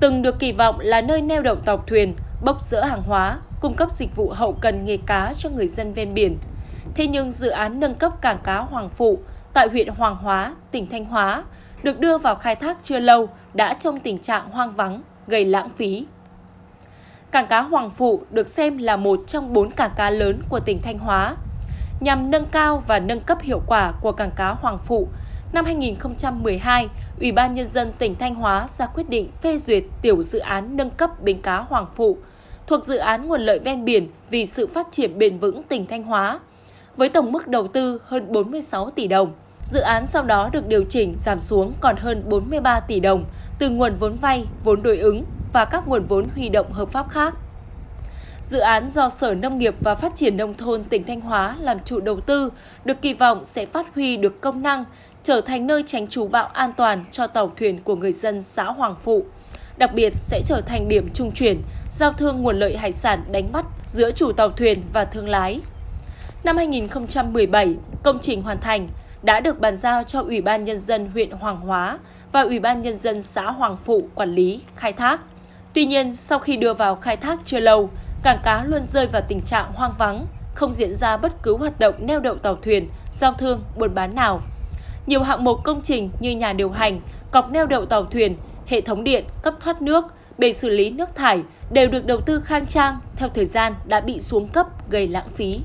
từng được kỳ vọng là nơi neo đậu tàu thuyền, bốc rỡ hàng hóa, cung cấp dịch vụ hậu cần nghề cá cho người dân ven biển. Thế nhưng dự án nâng cấp cảng cá Hoàng Phụ tại huyện Hoàng Hóa, tỉnh Thanh Hóa được đưa vào khai thác chưa lâu đã trong tình trạng hoang vắng, gây lãng phí. Cảng cá Hoàng Phụ được xem là một trong bốn cảng cá lớn của tỉnh Thanh Hóa. Nhằm nâng cao và nâng cấp hiệu quả của cảng cá Hoàng Phụ, năm 2012, Ủy ban Nhân dân tỉnh Thanh Hóa ra quyết định phê duyệt tiểu dự án nâng cấp bến cá Hoàng Phụ thuộc dự án nguồn lợi ven biển vì sự phát triển bền vững tỉnh Thanh Hóa, với tổng mức đầu tư hơn 46 tỷ đồng. Dự án sau đó được điều chỉnh giảm xuống còn hơn 43 tỷ đồng từ nguồn vốn vay, vốn đối ứng và các nguồn vốn huy động hợp pháp khác. Dự án do Sở Nông nghiệp và Phát triển Nông thôn tỉnh Thanh Hóa làm chủ đầu tư được kỳ vọng sẽ phát huy được công năng, trở thành nơi tránh trú bão an toàn cho tàu thuyền của người dân xã Hoàng Phụ. Đặc biệt sẽ trở thành điểm trung chuyển, giao thương nguồn lợi hải sản đánh bắt giữa chủ tàu thuyền và thương lái. Năm 2017, công trình hoàn thành, đã được bàn giao cho Ủy ban Nhân dân huyện Hoàng Hóa và Ủy ban Nhân dân xã Hoàng Phụ quản lý, khai thác. Tuy nhiên, sau khi đưa vào khai thác chưa lâu, cảng cá luôn rơi vào tình trạng hoang vắng, không diễn ra bất cứ hoạt động neo đậu tàu thuyền, giao thương, buôn bán nào. Nhiều hạng mục công trình như nhà điều hành, cọc neo đậu tàu thuyền, hệ thống điện, cấp thoát nước, bể xử lý nước thải đều được đầu tư khang trang theo thời gian đã bị xuống cấp gây lãng phí.